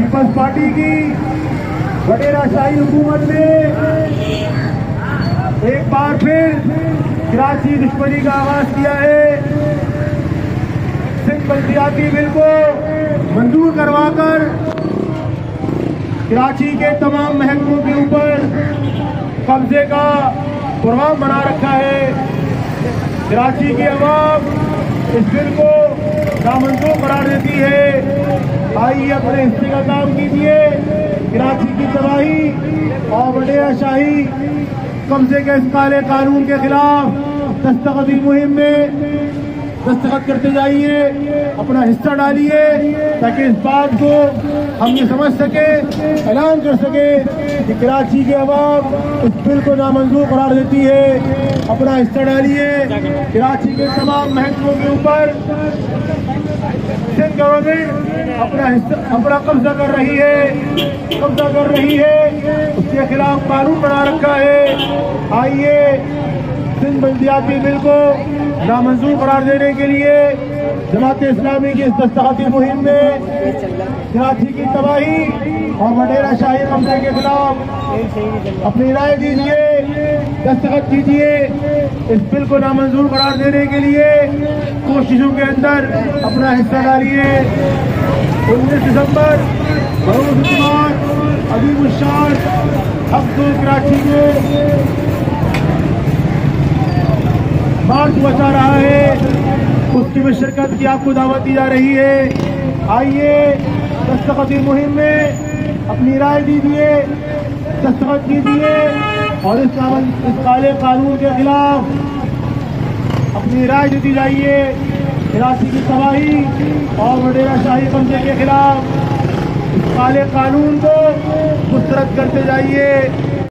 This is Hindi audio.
पीपल्स पार्टी की वडेरा शाही हुकूमत ने एक बार फिर कराची दुश्मनी का आगाज़ किया है। सिंध बल्दियाती बिल को मंजूर करवाकर कराची के तमाम महकमों के ऊपर कब्जे का प्रोग्राम बना रखा है। कराची की आवाम इस बिल को नामंजूर करार देती है। आइए अपने हिस्से का काम कीजिए। कराची की तबाही और बड़े शाही कब्जे के इस काले कानून के खिलाफ दस्तखती मुहिम में। दस्तखत करते जाइए, अपना हिस्सा डालिए, ताकि इस बात को हम ये समझ सके, ऐलान कर सके कि कराची के अवाम इस बिल को नामंजूर करार देती है। अपना हिस्सा डालिए। कराची के तमाम महकमों के ऊपर सिंध गवर्नमेंट अपना हिस्सा, अपना कब्जा कर रही है, कब्जा कर रही है। उसके खिलाफ कानून बना रखा है। आइए सिंध बल्दियाती बिल को नामंजूर करार देने के लिए जमात इस्लामी की इस दस्तखती मुहिम में कराची की तबाही और वडेरा शाही कब्जे के खिलाफ अपनी राय दीजिए, दस्तखत कीजिए, इस बिल को नामंजूर करार देने के लिए कोशिशों के अंदर अपना हिस्सा डालिए। उन्नीस दिसंबर बरूद अदीब शान हफ्तों कराची में मार्च बचा रहा है। उसकी भी शिरकत की आपको दावत दी जा रही है। आइए, दस्तखती मुहिम में अपनी राय दीजिए, दस्तखत कीजिए और इस काले कानून के खिलाफ अपनी राय देती जाइए। कराची की तबाही और वडेरा शाही कब्जे के खिलाफ इस काले कानून को मुस्तरद करते जाइए।